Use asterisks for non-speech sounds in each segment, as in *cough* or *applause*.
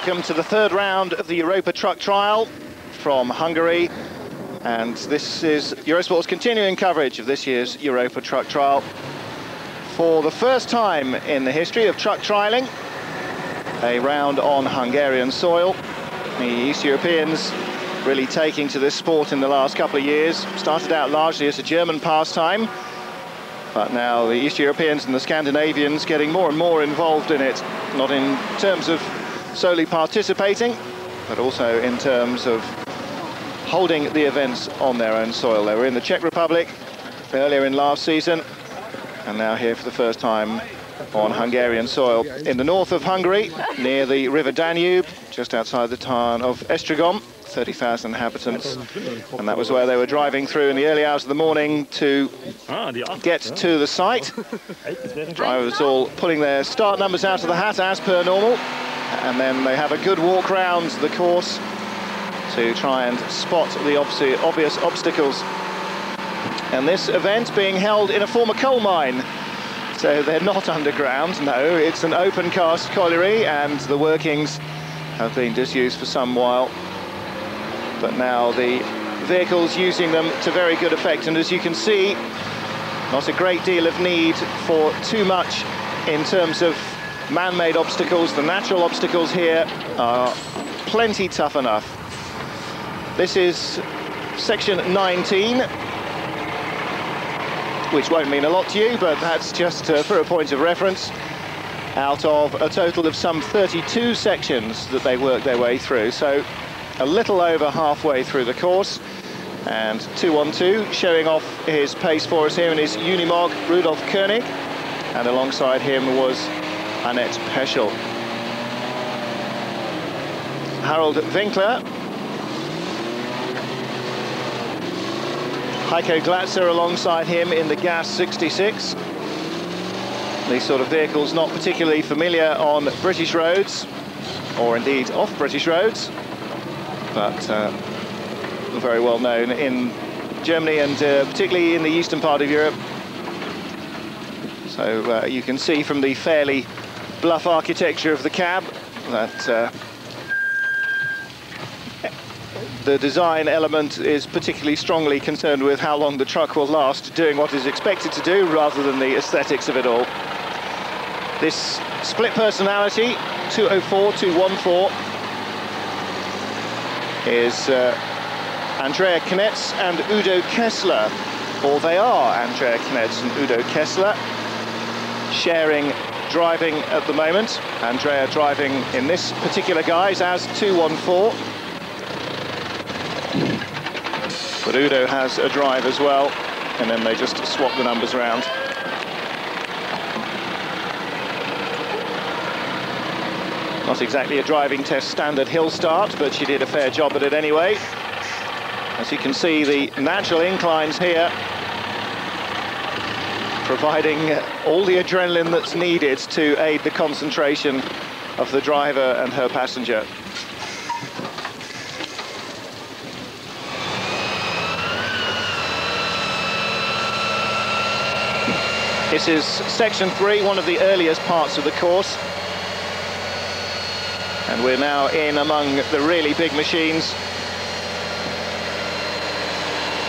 Welcome to the third round of the Europa Truck Trial from Hungary. And this is Eurosport's continuing coverage of this year's Europa Truck Trial. For the first time in the history of truck trialing, a round on Hungarian soil. The East Europeans really taking to this sport in the last couple of years. Started out largely as a German pastime, but now the East Europeans and the Scandinavians getting more and more involved in it, not in terms of solely participating, but also in terms of holding the events on their own soil. They were in the Czech Republic earlier in last season, and now here for the first time on Hungarian soil. In the north of Hungary, near the River Danube, just outside the town of Esztergom, 30,000 inhabitants. And that was where they were driving through in the early hours of the morning to get to the site. Drivers all pulling their start numbers out of the hat as per normal and then they have a good walk round the course to try and spot the obvious obstacles. And this event being held in a former coal mine. So they're not *laughs* underground, no, it's an open cast colliery and the workings have been disused for some while. But now the vehicles using them to very good effect. And as you can see, not a great deal of need for too much in terms of man-made obstacles. The natural obstacles here are plenty tough enough. This is section 19, which won't mean a lot to you, but that's just uh, for a point of reference, out of a total of some 32 sections that they worked their way through. So a little over halfway through the course. And 2-1-2 showing off his pace for us here in his Unimog, Rudolf Koenig. And alongside him was Annette Peschel. Harold Winkler. Heiko Glatzer alongside him in the GAZ 66. These sort of vehicles not particularly familiar on British roads, or indeed off British roads, but uh, very well known in Germany and uh, particularly in the eastern part of Europe. So uh, you can see from the fairly bluff architecture of the cab that uh, the design element is particularly strongly concerned with how long the truck will last doing what is expected to do rather than the aesthetics of it all. This split personality, 204, 214, is uh, Andrea Knetz and Udo Kessler, or they are Andrea Knetz and Udo Kessler, sharing driving at the moment. Andrea driving in this particular guise as 214. But Udo has a drive as well, and then they just swap the numbers around. Not exactly a driving test standard hill start, but she did a fair job at it anyway. As you can see, the natural inclines here providing all the adrenaline that's needed to aid the concentration of the driver and her passenger. This is section three, one of the earliest parts of the course. And we're now in among the really big machines.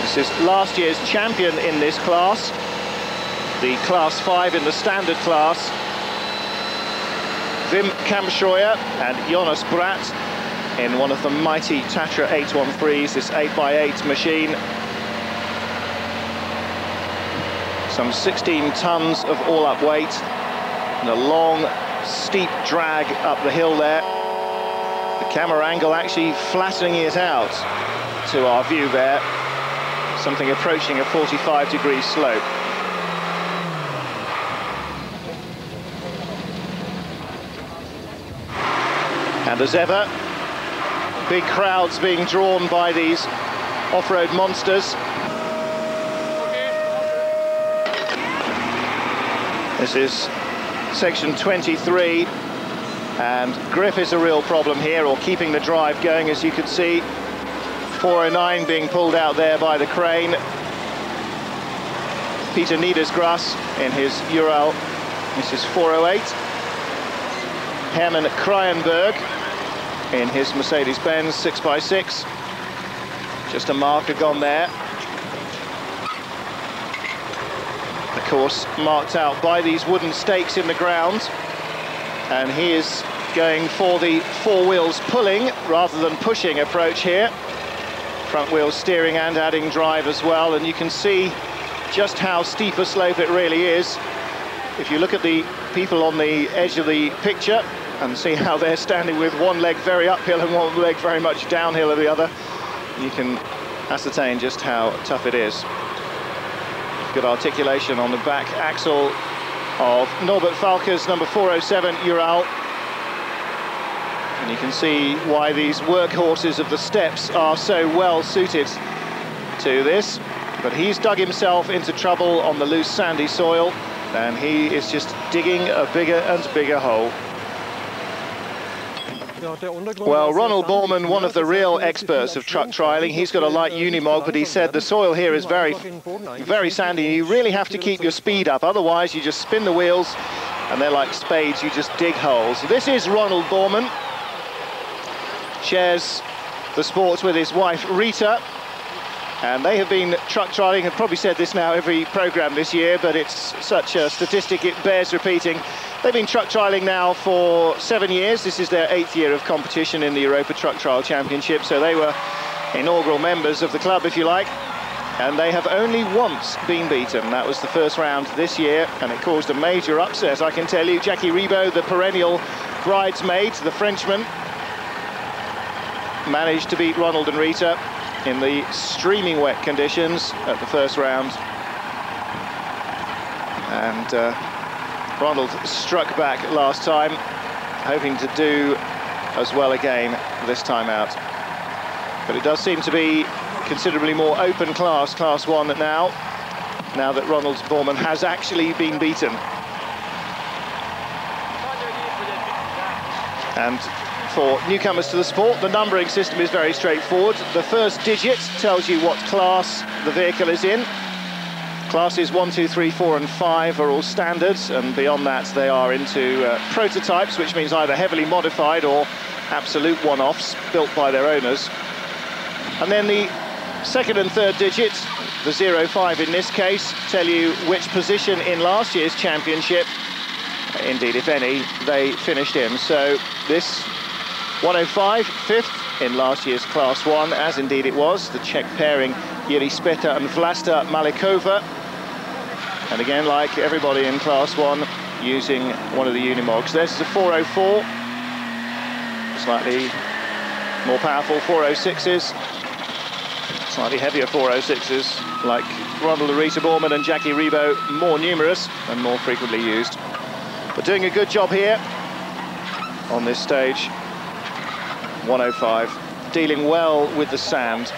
This is last year's champion in this class, the Class 5 in the standard class. Wim Kampschreuer and Jonas Bratt in one of the mighty Tatra 813s, this 8x8 machine. Some 16 tons of all-up weight and a long, steep drag up the hill there. The camera angle actually flattening it out to our view there, something approaching a 45 degree slope. As ever, big crowds being drawn by these off-road monsters. This is section 23 and grip is a real problem here or keeping the drive going as you can see. 409 being pulled out there by the crane. Peter Niedersgrass in his Ural. This is 408 Hermann Kreienberg in his Mercedes-Benz 6x6. Just a marker gone there. Of course, marked out by these wooden stakes in the ground. And he is going for the four wheels pulling rather than pushing approach here. Front wheel steering and adding drive as well. And you can see just how steep a slope it really is. If you look at the people on the edge of the picture and see how they're standing with one leg very uphill and one leg very much downhill of the other, you can ascertain just how tough it is. Good articulation on the back axle of Norbert Falkers, number 407 Ural. And you can see why these workhorses of the steppes are so well suited to this. But he's dug himself into trouble on the loose sandy soil and he is just digging a bigger and bigger hole. Well, Ronald Boorman, one of the real experts of truck trialing, he's got a light Unimog, but he said the soil here is very, very sandy. You really have to keep your speed up, otherwise you just spin the wheels and they're like spades, you just dig holes. This is Ronald Boorman, shares the sports with his wife Rita, and they have been truck trialing, I've probably said this now every programme this year, but it's such a statistic it bears repeating. They've been truck trialing now for seven years. This is their eighth year of competition in the Europa Truck Trial Championship, so they were inaugural members of the club, if you like. And they have only once been beaten. That was the first round this year, and it caused a major upset, I can tell you. Jackie Ribaud, the perennial bridesmaid, the Frenchman, managed to beat Ronald and Rita in the streaming wet conditions at the first round. And uh, Ronald struck back last time, hoping to do as well again this time out. But it does seem to be considerably more open class, class one now, now that Ronald Borman has actually been beaten. And for newcomers to the sport. The numbering system is very straightforward. The first digit tells you what class the vehicle is in. Classes 1, 2, 3, 4 and 5 are all standards and beyond that they are into uh, prototypes which means either heavily modified or absolute one-offs built by their owners. And then the second and third digits, the 05 in this case, tell you which position in last year's championship, indeed if any, they finished in. So this 105, fifth in last year's Class 1, as indeed it was, the Czech pairing Jiří Speta and Vlasta Malikova. And again, like everybody in Class 1, using one of the Unimogs. This is a 404, slightly more powerful 406s, slightly heavier 406s, like Ronald Rita Borman and Jackie Ribaud, more numerous and more frequently used. But doing a good job here on this stage. 105, dealing well with the sand.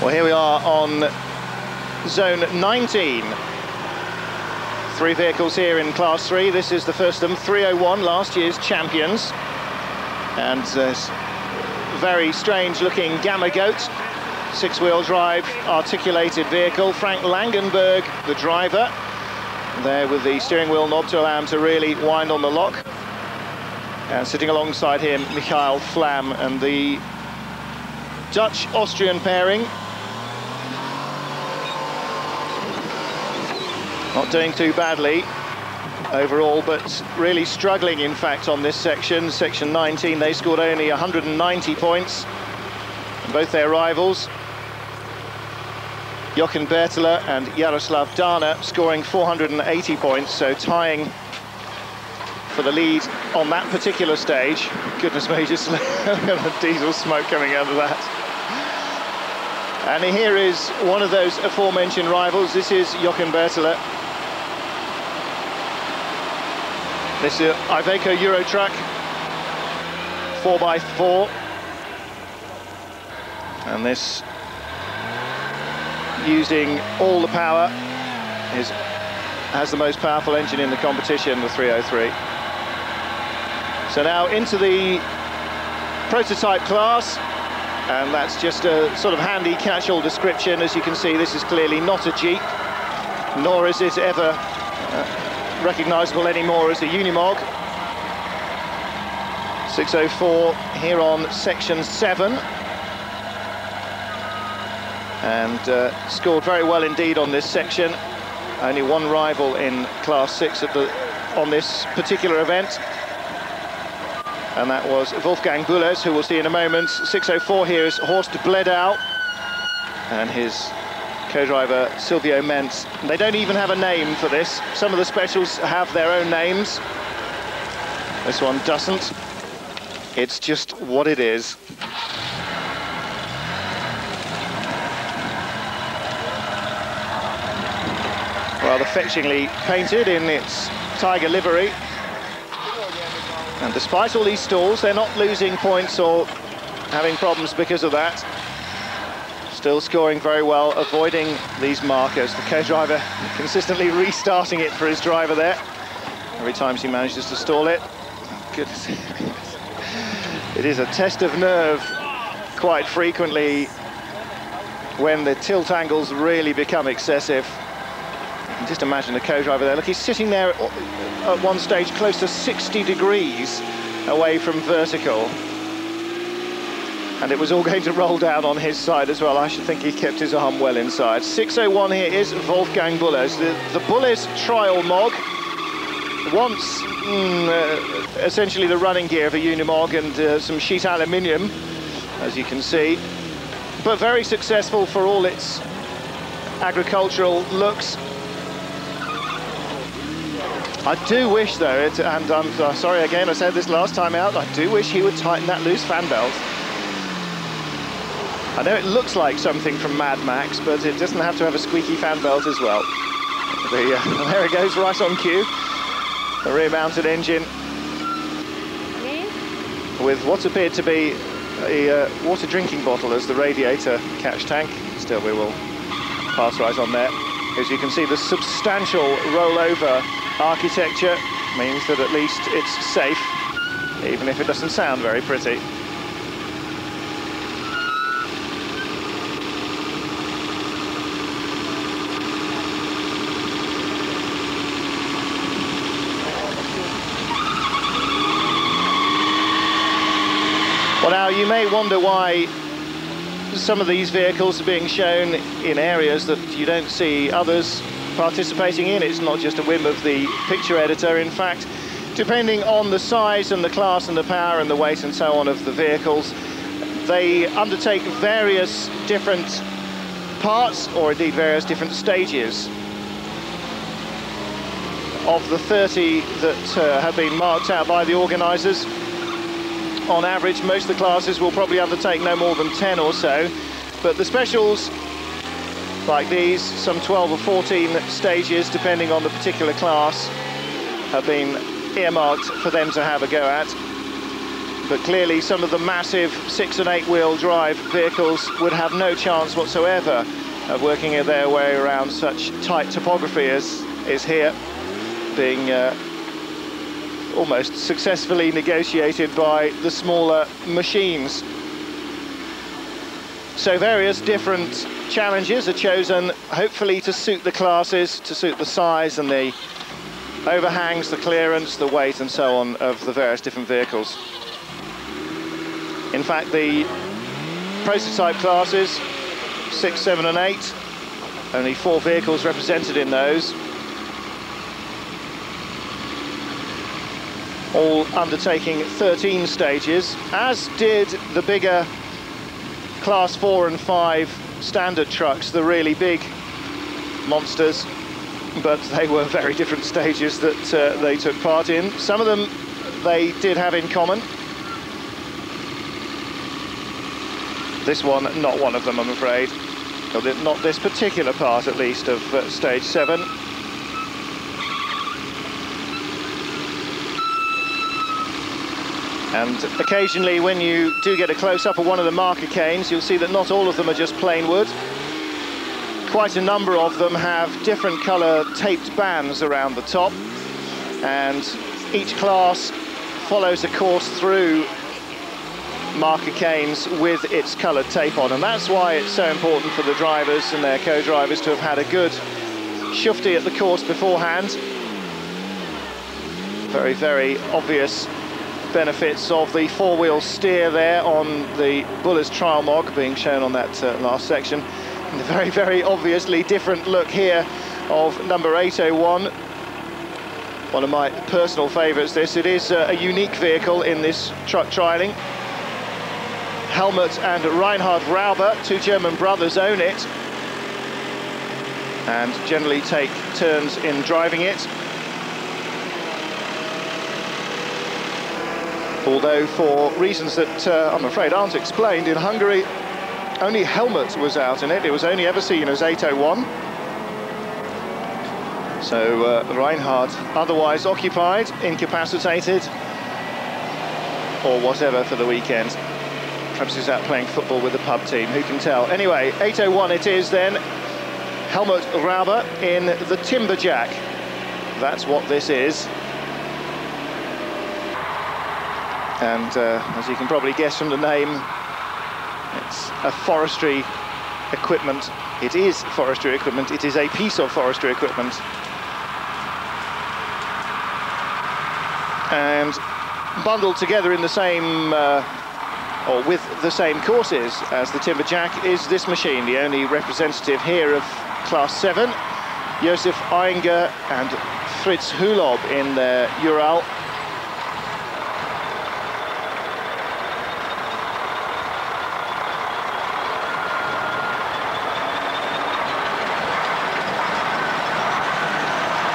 Well, here we are on zone 19. Three vehicles here in Class 3. This is the first of them, 301, last year's champions. And this very strange-looking Gama Goat, six-wheel drive, articulated vehicle. Frank Langenberg, the driver, there with the steering wheel knob to allow him to really wind on the lock. And sitting alongside him, Michael Flam and the Dutch-Austrian pairing. Not doing too badly overall, but really struggling, in fact, on this section. Section 19, they scored only 190 points. Both their rivals, Jochen Bertele and Jaroslav Dana scoring 480 points, so tying for the lead on that particular stage. Goodness me, just *laughs* look at the diesel smoke coming out of that. And here is one of those aforementioned rivals. This is Jochen Bertele. This is Iveco Eurotruck 4x4. And this using all the power, is, has the most powerful engine in the competition, the 303. So now into the prototype class, and that's just a sort of handy catch-all description. As you can see, this is clearly not a Jeep, nor is it ever uh, recognisable anymore as a Unimog. 604 here on section 7 and uh, scored very well indeed on this section. Only one rival in class 6 at the on this particular event. And that was Wolfgang Bulles who we'll see in a moment. 604 here is Horst Bledau. And his co-driver Silvio Menz they don't even have a name for this. Some of the specials have their own names. This one doesn't. It's just what it is. Rather fetchingly painted in its tiger livery. And despite all these stalls, they're not losing points or having problems because of that. Still scoring very well, avoiding these markers. The co-driver consistently restarting it for his driver there. Every time he manages to stall it. Goodness. *laughs* It is a test of nerve quite frequently when the tilt angles really become excessive. Just imagine the co-driver there. Look, he's sitting there at one stage close to 60 degrees away from vertical. And it was all *laughs* going to roll down on his side as well. I should think he kept his arm well inside. 601 here is Wolfgang Bulles. The, the trial mog once mm, uh, essentially the running gear of a Unimog and uh, some sheet aluminium, as you can see, but very successful for all its agricultural looks. I do wish though, it, and I'm uh, sorry again, I said this last time out, I do wish he would tighten that loose fan belt. I know it looks like something from Mad Max, but it doesn't have to have a squeaky fan belt as well. The, uh, *laughs* there it goes, right on cue the rear-mounted engine with what appeared to be a uh, water drinking bottle as the radiator catch tank. Still, we will pass right on there. As you can see, the substantial rollover architecture means that at least it's safe, even if it doesn't sound very pretty. Well, now you may wonder why some of these vehicles are being shown in areas that you don't see others participating in. It's not just a whim of the picture editor. In fact, depending on the size and the class and the power and the weight and so on of the vehicles, they undertake various different parts or indeed various different stages of the 30 that uh, have been marked out by the organisers on average. Most of the classes will probably undertake no more than 10 or so. But the specials, like these, some 12 or 14 stages, depending on the particular class, have been earmarked for them to have a go at. But clearly some of the massive six and eight wheel drive vehicles would have no chance whatsoever of working their way around such tight topography as is here, being uh, almost successfully negotiated by the smaller machines. So various different challenges are chosen, hopefully to suit the classes, to suit the size and the overhangs, the clearance, the weight and so on of the various different vehicles. In fact, the prototype classes, six, seven and eight, only four vehicles represented in those, all undertaking 13 stages, as did the bigger class 4 and 5 standard trucks, the really big monsters, but they were very different stages that uh, they took part in. Some of them they did have in common. This one, not one of them, I'm afraid. Not this particular part, at least, of uh, stage 7. And occasionally when you do get a close-up of one of the marker canes, you'll see that not all of them are just plain wood. Quite a number of them have different colour taped bands around the top. And each class follows a course through marker canes with its coloured tape on. And that's why it's so important for the drivers and their co-drivers to have had a good shufti at the course beforehand Very, very obvious benefits of the four-wheel steer there on the Bullers trial mog being shown on that uh, last section. And the very, very obviously different look here of number 801. One of my personal favourites this. It is uh, a unique vehicle in this truck trialling. Helmut and Reinhard Rauber, two German brothers, own it and generally take turns in driving it. Although for reasons that uh, I'm afraid aren't explained, in Hungary only Helmut was out in it. It was only ever seen as 801. So uh, Reinhard otherwise occupied, incapacitated, or whatever for the weekend. Perhaps he's out playing football with the pub team, who can tell. Anyway, 801 it is then. Helmut Rauber in the Timberjack. That's what this is. And uh, as you can probably guess from the name, it's a forestry equipment. It is forestry equipment. It is a piece of forestry equipment. And bundled together in the same, uh, or with the same courses as the Timberjack is this machine, the only representative here of Class 7. Josef Oehinger and Fritz Hulob in the Ural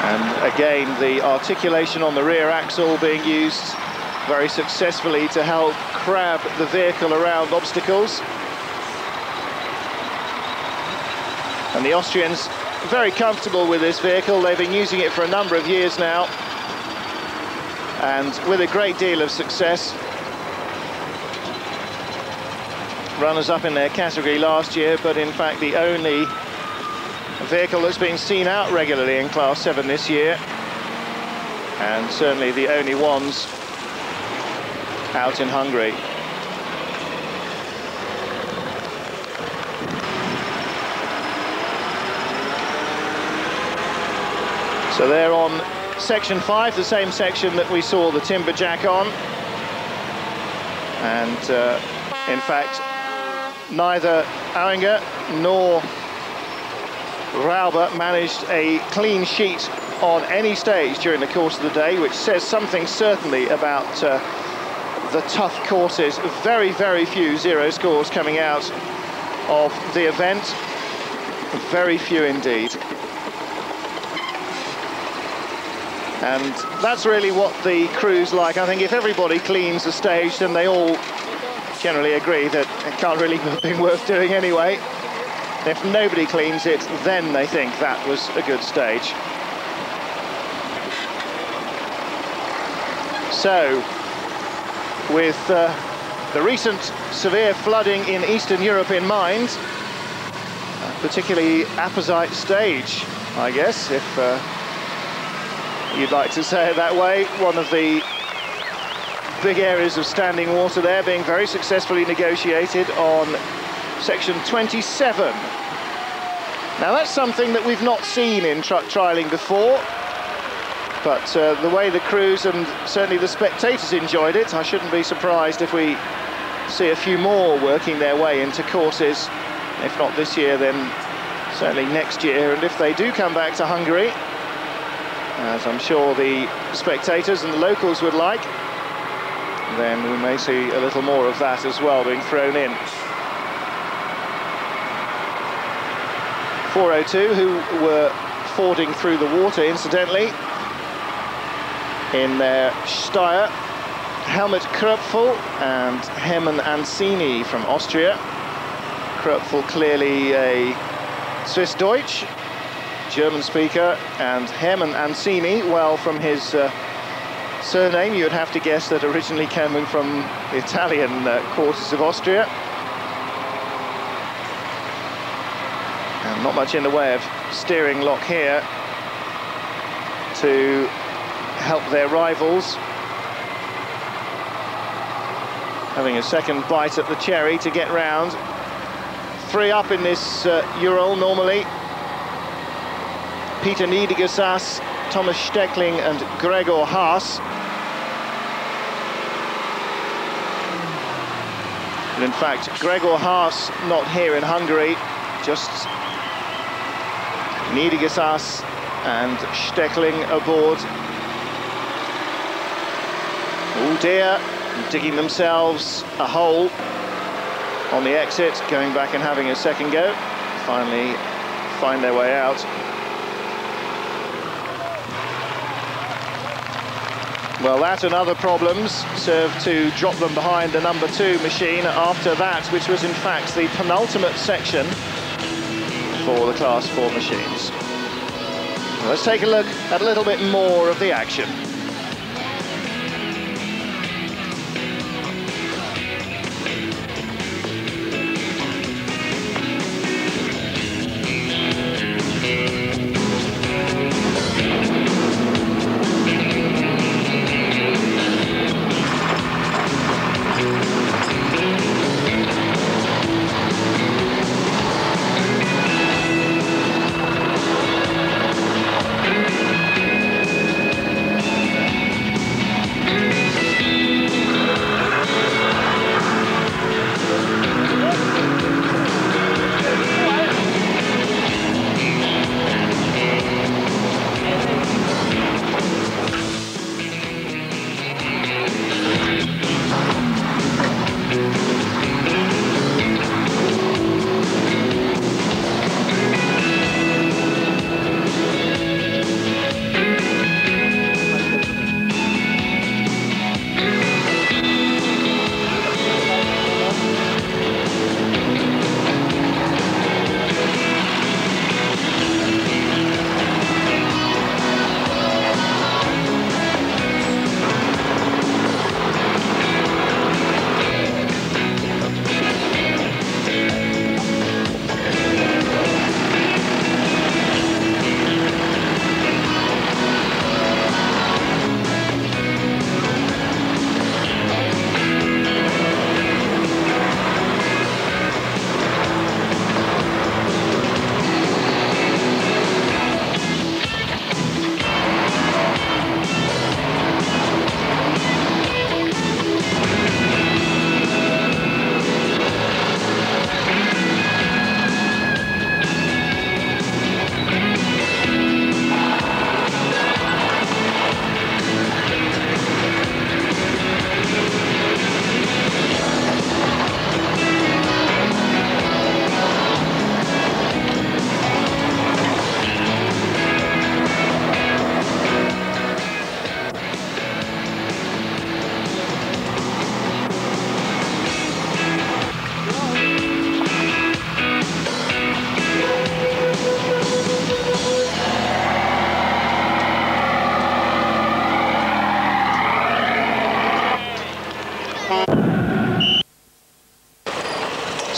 And again, the articulation on the rear axle being used very successfully to help crab the vehicle around obstacles. And the Austrians very comfortable with this vehicle. They've been using it for a number of years now. And with a great deal of success. Runners up in their category last year, but in fact the only vehicle that's been seen out regularly in Class 7 this year. And certainly the only ones out in Hungary. So they're on section 5, the same section that we saw the Timberjack on. And uh, in fact, neither Oehinger nor Rauber managed a clean sheet on any stage during the course of the day, which says something certainly about uh, the tough courses. Very, very few zero scores coming out of the event. Very few indeed. And that's really what the crew's like. I think if everybody cleans the stage, then they all generally agree that it can't really *laughs* been worth doing anyway. If nobody cleans it, then they think that was a good stage. So, with uh, the recent severe flooding in Eastern Europe in mind, particularly apposite stage, I guess, if uh, you'd like to say it that way, one of the big areas of standing water there being very successfully negotiated on section 27. Now that's something that we've not seen in truck trialling before, but uh, the way the crews and certainly the spectators enjoyed it, I shouldn't be surprised if we see a few more working their way into courses, if not this year, then certainly next year. And if they do come back to Hungary, as I'm sure the spectators and the locals would like, then we may see a little more of that as well being thrown in. 402 who were fording through the water incidentally in their Steyr. Helmut Kröpfel and Hermann Ancini from Austria. Kröpfel clearly a Swiss Deutsch, German speaker, and Hermann Ancini, well, from his uh, surname, you'd have to guess that originally coming from the Italian uh, quarters of Austria. Not much in the way of steering lock here to help their rivals. Having a second bite at the cherry to get round. Three up in this uh, Ural normally. Peter Niedergesas Thomas Steckling and Gregor Haas. But in fact, Gregor Haas not here in Hungary, just Niedigasas and Steckling aboard. Oh dear, digging themselves a hole on the exit, going back and having a second go. Finally find their way out. Well, that and other problems served to drop them behind the number two machine after that, which was in fact the penultimate section for the Class 4 machines. Let's take a look at a little bit more of the action.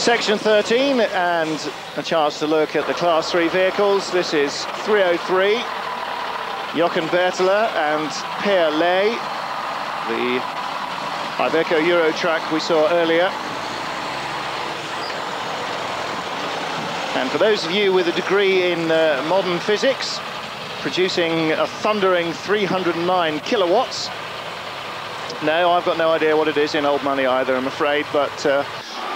Section 13 and a chance to look at the Class 3 vehicles. This is 303, Jochen Bertele and Per Lay, the Iveco Eurotrack we saw earlier. And for those of you with a degree in uh, modern physics, producing a thundering 309 kilowatts. No, I've got no idea what it is in old money either, I'm afraid, but uh,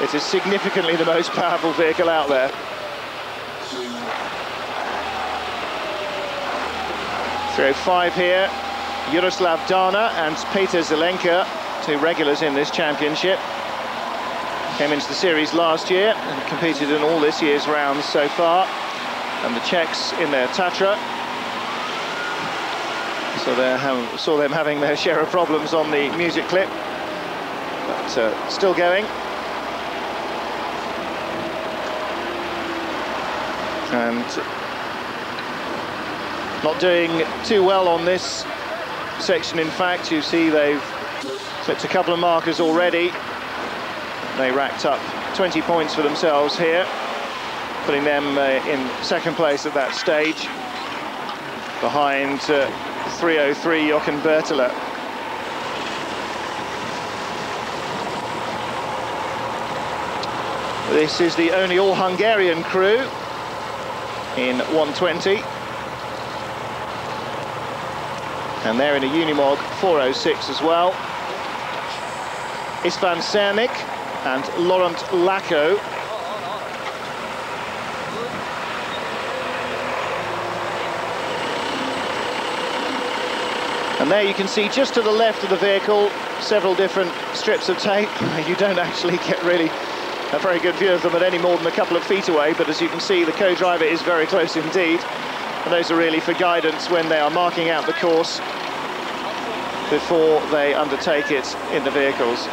it is significantly the most powerful vehicle out there. Three oh five here, Jaroslav Dana and Peter Zelenka, two regulars in this championship. Came into the series last year and competed in all this year's rounds so far. And the Czechs in their Tatra. So they saw them having their share of problems on the music clip. But uh, still going. And not doing too well on this section. In fact you see they've clipped a couple of markers already. They racked up 20 points for themselves here putting them uh, in second place at that stage behind uh, 303 Jochen Bertele. This is the only all-Hungarian crew in 120. And they're in a Unimog 406 as well. Istvan Cernik and Laurent Lacko. And there you can see just to the left of the vehicle several different strips of tape. *laughs* You don't actually get really a very good view of them at any more than a couple of feet away, but as you can see, the co-driver is very close indeed. And those are really for guidance when they are marking out the course before they undertake it in the vehicles.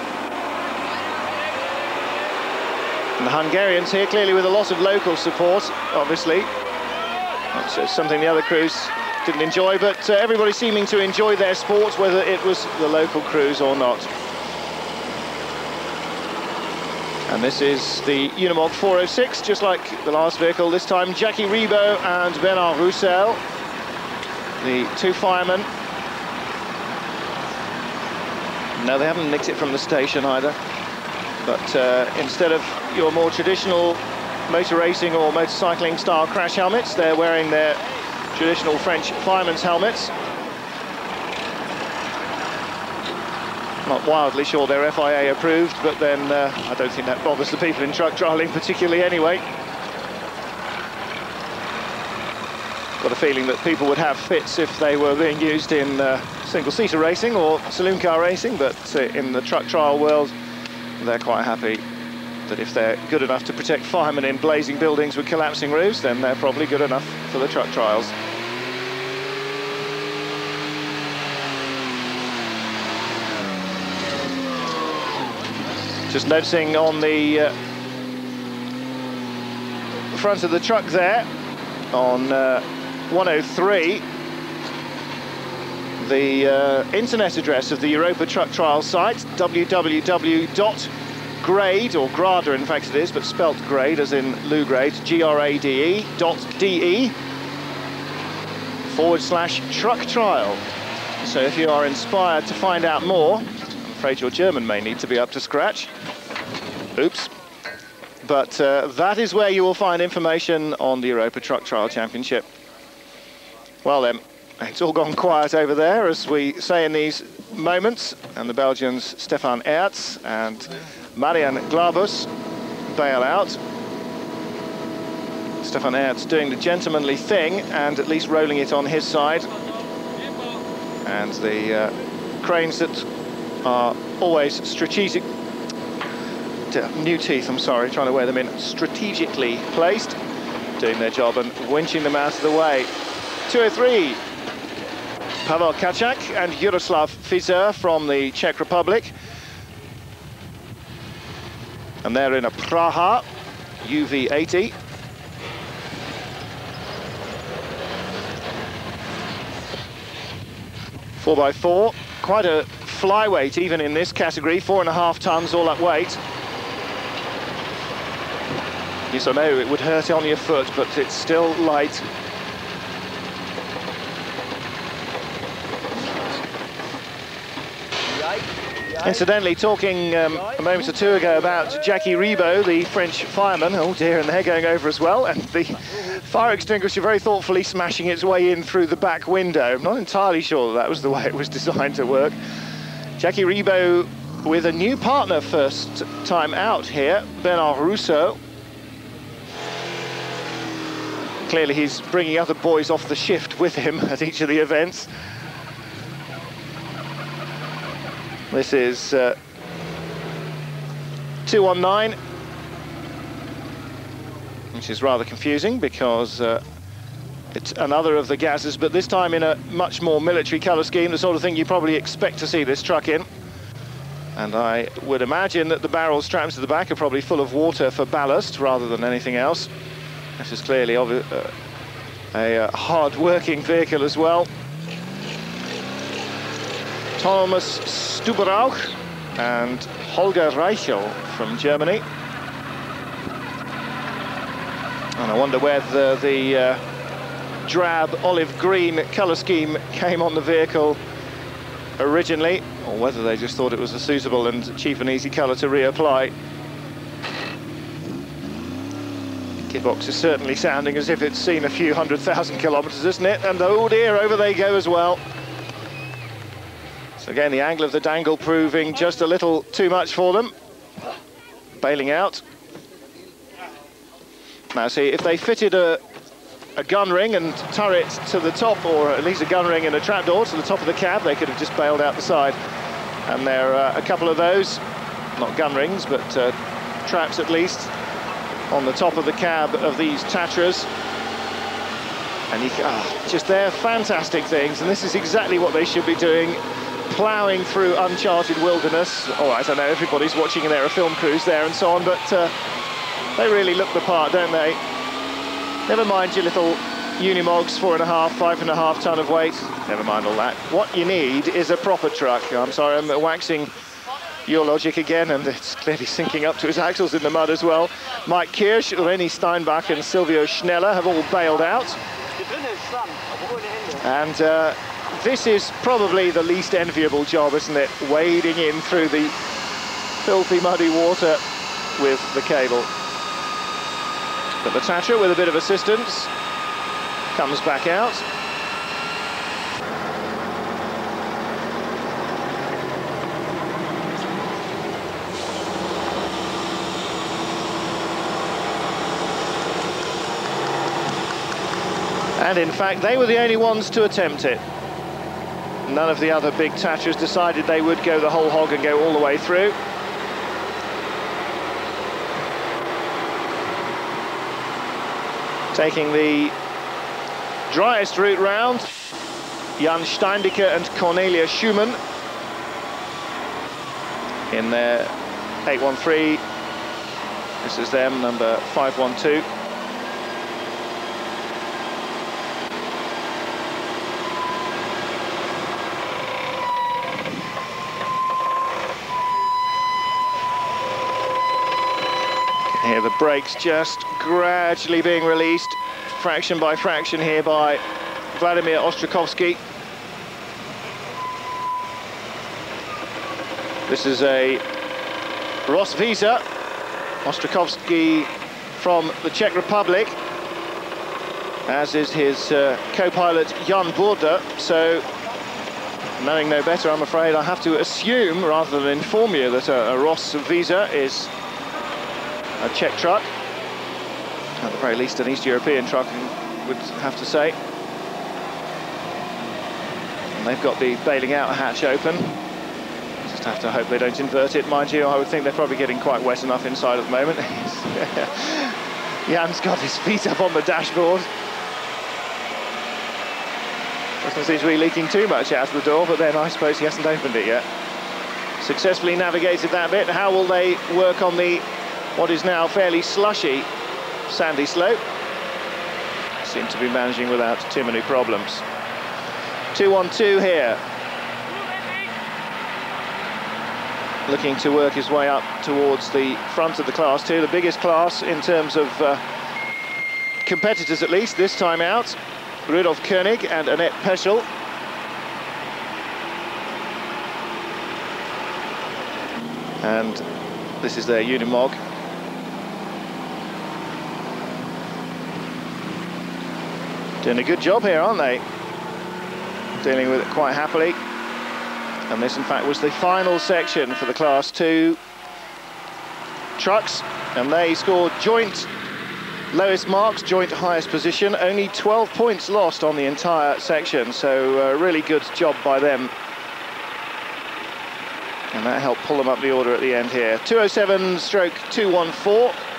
And the Hungarians here clearly with a lot of local support, obviously. That's something the other crews didn't enjoy, but uh, everybody seeming to enjoy their sport, whether it was the local crews or not. And this is the Unimog 406, just like the last vehicle. This time, Jackie Ribaud and Bernard Roussel, the two firemen. No, they haven't nicked it from the station either. But uh, instead of your more traditional motor racing or motorcycling style crash helmets, they're wearing their traditional French fireman's helmets. Not wildly sure they're FIA approved, but then uh, I don't think that bothers the people in truck trialling particularly anyway. Got a feeling that people would have fits if they were being used in uh, single-seater racing or saloon car racing, but uh, in the truck trial world, they're quite happy that if they're good enough to protect firemen in blazing buildings with collapsing roofs, then they're probably good enough for the truck trials. Just noticing on the uh, front of the truck there, on uh, 103, the uh, internet address of the Europa Truck Trial site, www.grade, or Grada in fact it is, but spelt grade as in Lew Grade, G-R-A-D-E, dot D-E, forward slash truck trial. So if you are inspired to find out more, afraid your German may need to be up to scratch. Oops. But uh, that is where you will find information on the Europa Truck Trial Championship. Well then, it's all gone quiet over there, as we say in these moments, and the Belgians Stefan Aerts and Marian Glabus bail out. Stefan Aerts doing the gentlemanly thing and at least rolling it on his side. And the uh, cranes that are always strategic, new teeth, I'm sorry, trying to wear them in, strategically placed, doing their job and winching them out of the way. 203, Pavel Kachak and Jaroslav Fizer from the Czech Republic. And they're in a Praha UV80. Four by four, quite a flyweight even in this category, four and a half tons all that weight. Yes, I know it would hurt on your foot, but it's still light. Incidentally, talking um, a moment or two ago about Jackie Ribaud, the French fireman, oh dear, and they're going over as well, and the fire extinguisher very thoughtfully smashing its way in through the back window. I'm not entirely sure that, that was the way it was designed to work. Jackie Ribaud with a new partner first time out here, Bernard Russo. Clearly he's bringing other boys off the shift with him *laughs* at each of the events. This is uh, 219, which is rather confusing because uh, it's another of the GAZes, but this time in a much more military colour scheme, the sort of thing you probably expect to see this truck in. And I would imagine that the barrels strapped to the back are probably full of water for ballast rather than anything else. This is clearly uh, a uh, hard-working vehicle as well. Thomas Stuberauch and Holger Reichel from Germany. And I wonder whether the uh, drab olive green colour scheme came on the vehicle originally, or whether they just thought it was a suitable and cheap and easy colour to reapply. Gearbox is certainly sounding as if it's seen a few hundred thousand kilometres, isn't it? And oh dear, over they go as well. So again, the angle of the dangle proving just a little too much for them. Bailing out. Now see, if they fitted a, a gun ring and turret to the top, or at least a gun ring and a trapdoor to the top of the cab, they could have just bailed out the side. And there are a couple of those, not gun rings, but uh, traps at least, on the top of the cab of these Tatras. And you, oh, just they're fantastic things, and this is exactly what they should be doing, ploughing through uncharted wilderness. All right, I know everybody's watching and there are film crews there and so on, but uh, they really look the part, don't they? Never mind your little Unimogs, four and a half, five and a half ton of weight. Never mind all that. What you need is a proper truck. I'm sorry, I'm waxing your logic again, and it's clearly sinking up to his axles in the mud as well. Mike Kirsch, René Steinbach and Silvio Schneller have all bailed out. And uh, this is probably the least enviable job, isn't it? Wading in through the filthy, muddy water with the cable. But the Tatra, with a bit of assistance, comes back out. And in fact, they were the only ones to attempt it. None of the other big Tatras decided they would go the whole hog and go all the way through. Taking the driest route round, Jan Steindicke and Cornelia Schumann in their 813. This is them, number 512. Here brakes just gradually being released, fraction by fraction here by Vladimir Ostrakovsky. This is a Ross Visa, Ostrakovsky from the Czech Republic, as is his uh, co-pilot Jan Burda. So, knowing no better, I'm afraid I have to assume, rather than inform you, that a, a Ross Visa is a Czech truck. At the very least, an East European truck, would have to say. And they've got the bailing out hatch open. Just have to hope they don't invert it, mind you. I would think they're probably getting quite wet enough inside at the moment. *laughs* Jan's got his feet up on the dashboard. Doesn't seem to be leaking too much out of the door, but then I suppose he hasn't opened it yet. Successfully navigated that bit. How will they work on the what is now fairly slushy sandy slope. Seem to be managing without too many problems. 2-1-2 here. Looking to work his way up towards the front of the class two, the biggest class in terms of uh, competitors at least this time out. Rudolf Koenig and Annette Peschel. And this is their Unimog. Doing a good job here, aren't they? Dealing with it quite happily. And this, in fact, was the final section for the Class 2 trucks. And they scored joint lowest marks, joint highest position. Only 12 points lost on the entire section, so a uh, really good job by them. And that helped pull them up the order at the end here. 207 stroke 214.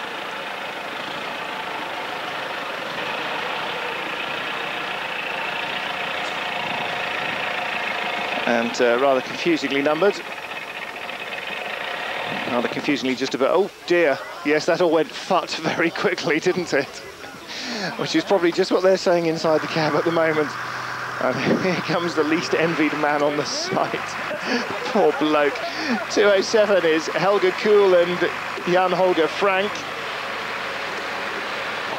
And uh, rather confusingly numbered. Rather confusingly just about, oh dear, yes, that all went fut *laughs* very quickly, didn't it? Which is probably just what they're saying inside the cab at the moment. And *laughs* here comes the least envied man on the site. *laughs* Poor bloke. 207 is Helga Kuhl and Jan Holger Frank.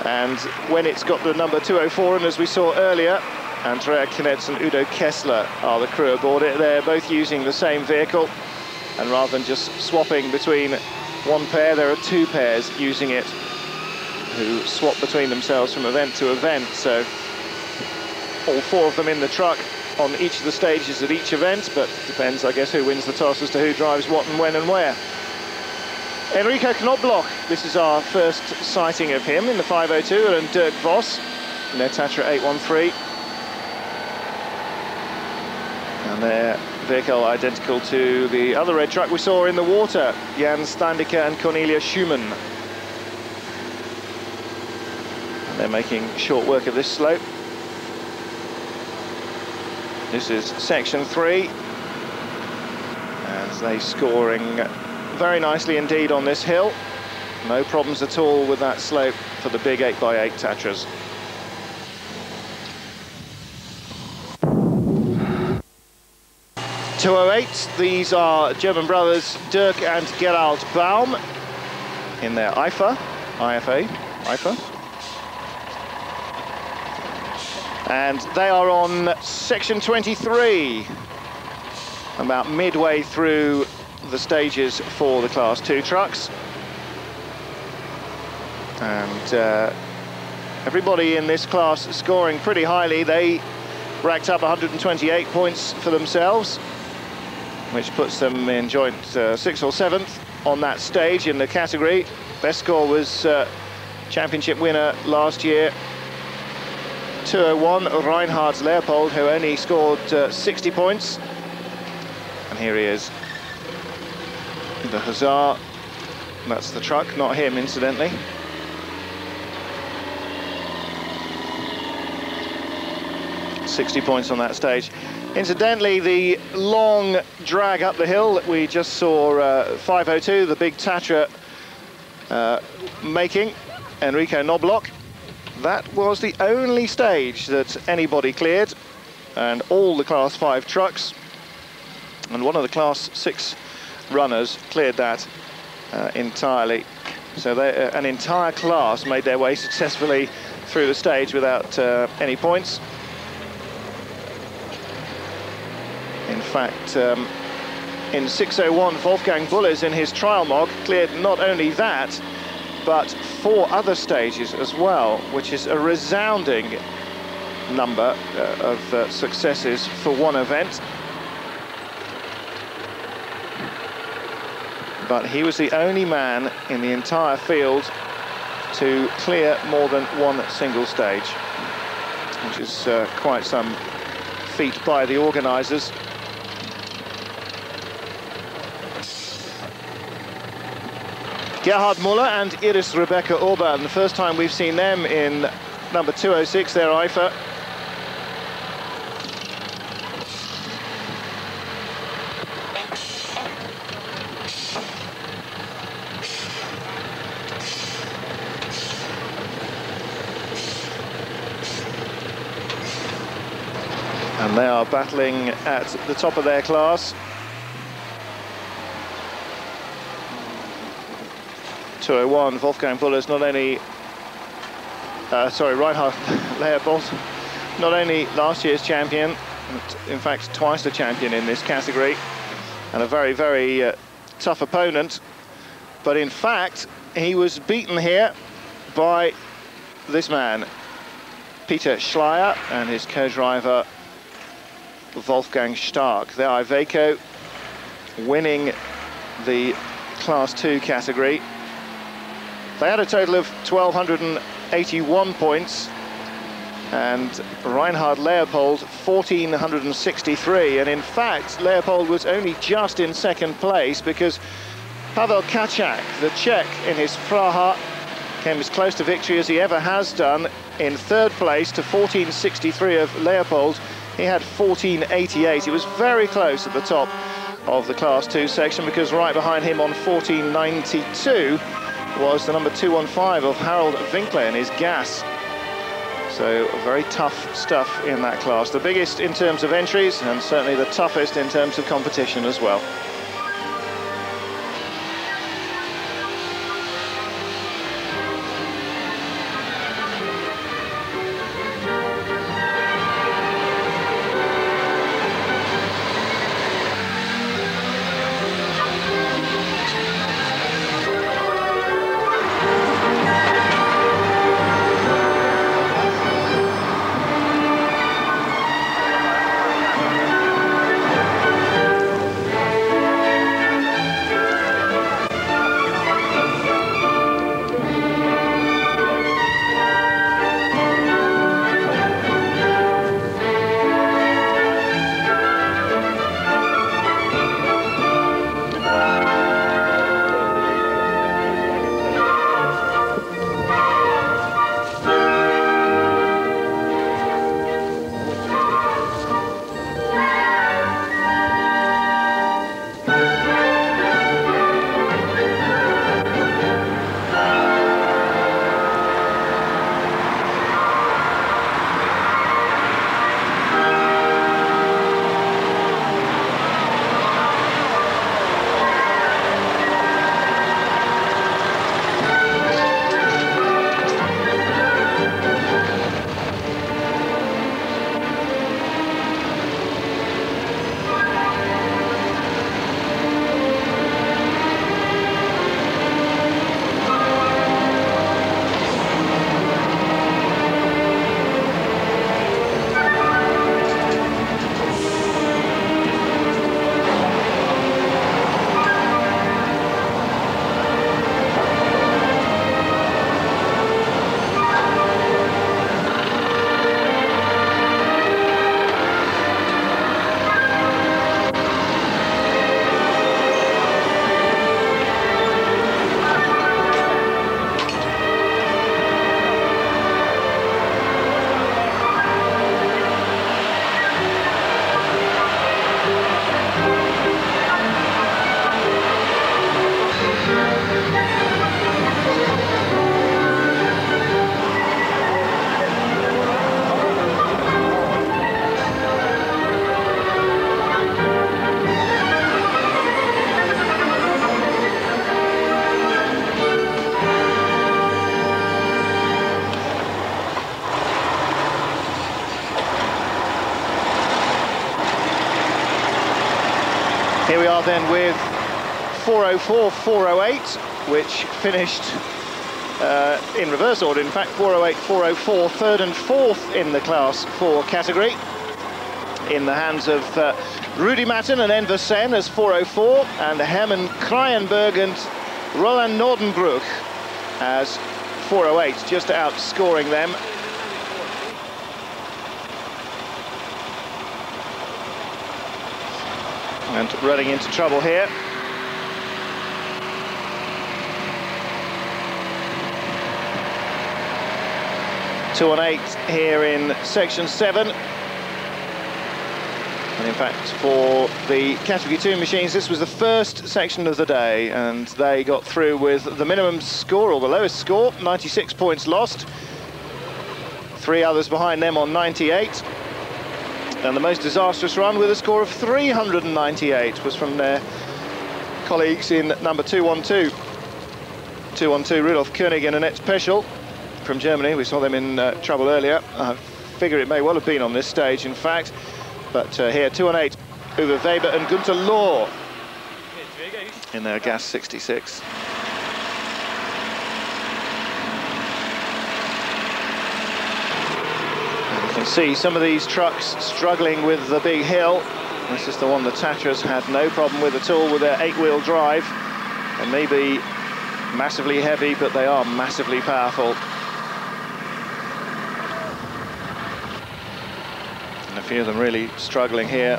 And when it's got the number 204, and as we saw earlier, Andrea Knetz and Udo Kessler are the crew aboard it. They're both using the same vehicle. And rather than just swapping between one pair, there are two pairs using it who swap between themselves from event to event. So all four of them in the truck on each of the stages at each event, but depends, I guess, who wins the toss as to who drives what and when and where. Enrico Knobloch, this is our first sighting of him in the 502, and Dirk Voss in their Tatra 813. And their vehicle identical to the other red truck we saw in the water, Jan Steindicker and Cornelia Schumann. And they're making short work of this slope. This is section three. As they scoring very nicely indeed on this hill. No problems at all with that slope for the big 8x8 Tatras. Two oh eight. These are German brothers Dirk and Gerald Baum in their IFA, IFA, IFA. And they are on section 23, about midway through the stages for the Class 2 trucks. And uh, everybody in this class scoring pretty highly. They racked up 128 points for themselves, which puts them in joint uh, sixth or seventh on that stage in the category. Best score was uh, championship winner last year, 201, Reinhard Leopold, who only scored uh, 60 points. And here he is, the Hussar. That's the truck, not him, incidentally. Sixty points on that stage. Incidentally, the long drag up the hill that we just saw uh, 502, the big Tatra uh, making, Enrico Knobloch, that was the only stage that anybody cleared, and all the Class 5 trucks, and one of the Class 6 runners cleared that uh, entirely. So they, uh, an entire class made their way successfully through the stage without uh, any points. Fact, um, in 601, Wolfgang Bulles in his trial mog cleared not only that, but four other stages as well, which is a resounding number uh, of uh, successes for one event. But he was the only man in the entire field to clear more than one single stage, which is uh, quite some feat by the organisers. Gerhard Muller and Iris Rebecca Orban, the first time we've seen them in number 206, their IFA. And they are battling at the top of their class. 201, Wolfgang Bulles not only, uh, sorry, Reinhard *laughs* Leopold, not only last year's champion, in fact twice the champion in this category, and a very, very uh, tough opponent, but in fact he was beaten here by this man, Peter Schleier, and his co-driver Wolfgang Stark. Their Iveco winning the Class 2 category they had a total of 1,281 points and Reinhard Leopold 1,463 and in fact Leopold was only just in second place because Pavel Kachak, the Czech in his Praga, came as close to victory as he ever has done in third place to 1463 of Leopold. He had 1488. He was very close at the top of the Class 2 section because right behind him on 1492 was the number 215 of Harold Winkler in his GAZ. So very tough stuff in that class. The biggest in terms of entries and certainly the toughest in terms of competition as well. Then with 404, 408, which finished uh, in reverse order. In fact, 408, 404, third and fourth in the Class 4 category. In the hands of uh, Rudy Matten and Enver Sen as 404, and Hermann Kreienberg and Roland Nordenbruch as 408, just outscoring them. And running into trouble here. Two on eight here in section seven. And in fact, for the Category 2 machines, this was the first section of the day, and they got through with the minimum score, or the lowest score, 96 points lost. Three others behind them on 98. And the most disastrous run with a score of 398 was from their colleagues in number 212. 212, Rudolf Koenig and Annette Peschel from Germany. We saw them in uh, trouble earlier. I figure it may well have been on this stage, in fact. But uh, here, 2 and 8, Uwe Weber and Gunter Lohr in their GAZ 66. And you can see some of these trucks struggling with the big hill. This is the one the Tatras had no problem with at all with their eight-wheel drive. And maybe massively heavy, but they are massively powerful. And a few of them really struggling here.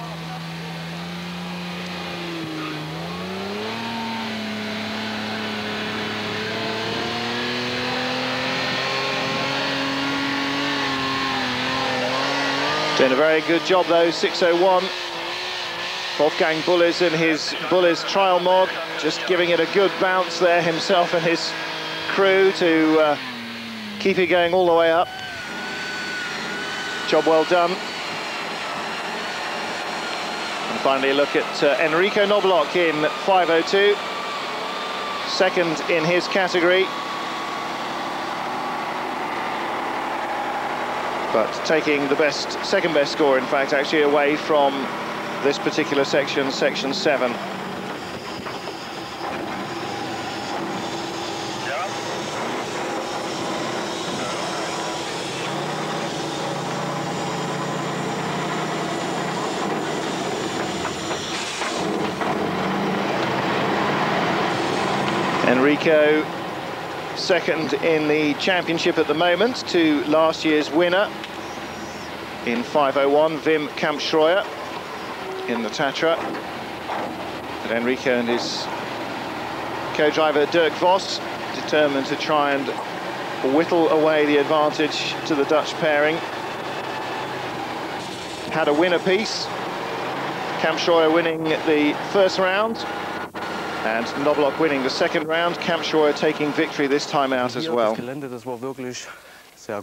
Doing a very good job though, 601. Wolfgang Bullis in his Bullis trial mog, just giving it a good bounce there himself and his crew to uh, keep it going all the way up. Job well done. And finally, look at uh, Enrico Knobloch in 5.02, second in his category. But taking the best, second best score, in fact, actually away from this particular section, section seven. Enrico second in the championship at the moment to last year's winner in 501, Wim Kampschreuer in the Tatra. But Enrico and his co-driver Dirk Voss determined to try and whittle away the advantage to the Dutch pairing. Had a winner piece. Kampschreuer winning the first round, and Knobloch winning the second round. Kampschreuer taking victory this time out as well.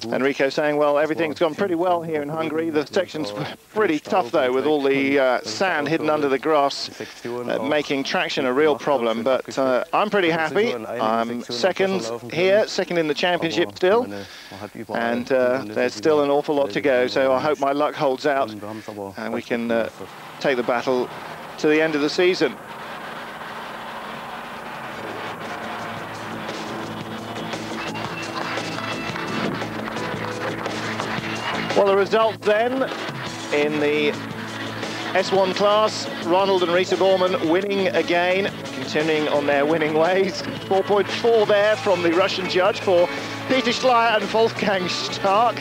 Enrico saying, well, everything's gone pretty well here in Hungary. The section's were *laughs* pretty tough, though, with all the uh, sand hidden under the grass, uh, making traction a real problem. But uh, I'm pretty happy. I'm second here, second in the championship still. And uh, there's still an awful lot to go, so I hope my luck holds out and we can uh, take the battle to the end of the season. Well, the result then in the S1 class, Ronald and Rita Borman winning again, continuing on their winning ways. 4.4 there from the Russian judge for Peter Schleyer and Wolfgang Stark.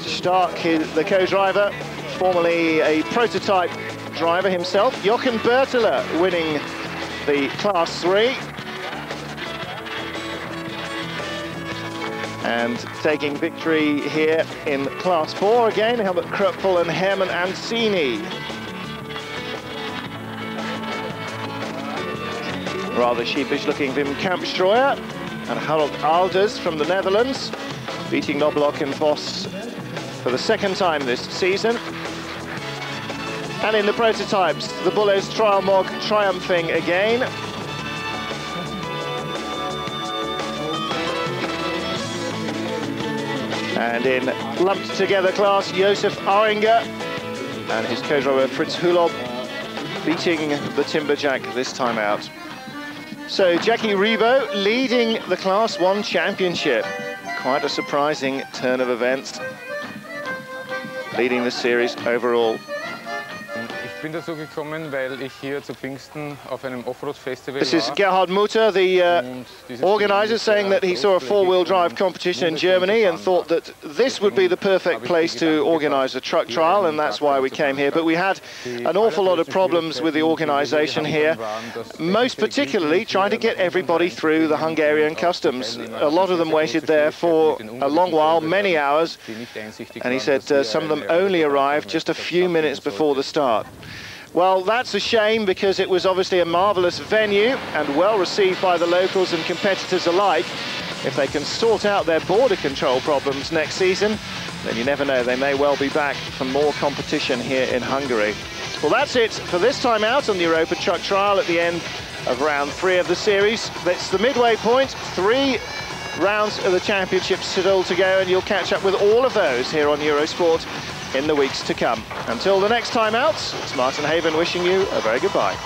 Stark, is the co-driver, formerly a prototype driver himself. Jochen Bertele winning the Class 3. And taking victory here in Class 4 again, Helmut Kröpfel and Herman Ancini. Rather sheepish looking Wim Kampschreuer and Harold Alders from the Netherlands, beating Knobloch and Voss for the second time this season. And in the prototypes, the Bullis Trial Mog triumphing again. And in lumped together class, Josef Aringer and his co-driver Fritz Hulob beating the Timberjack this time out. So Jackie Ribaud leading the Class 1 Championship. Quite a surprising turn of events. Leading the series overall. Bin dazu gekommen, weil ich hier zu Pfingsten auf einem Offroad-Festival This is Gerhard Mutter, the uh, organizer, saying that he saw a four-wheel drive competition in Germany and thought that this would be the perfect place to organize a truck trial, and that's why we came here. But we had an awful lot of problems with the organization here, most particularly trying to get everybody through the Hungarian customs. A lot of them waited there for a long while, many hours, and he said uh, some of them only arrived just a few minutes before the start. Well, that's a shame because it was obviously a marvellous venue and well received by the locals and competitors alike. If they can sort out their border control problems next season, then you never know, they may well be back for more competition here in Hungary. Well, that's it for this time out on the Europa Truck Trial at the end of round three of the series. That's the midway point, three rounds of the championship still to go, and you'll catch up with all of those here on Eurosport in the weeks to come. Until the next time out, it's Martin Haven wishing you a very goodbye.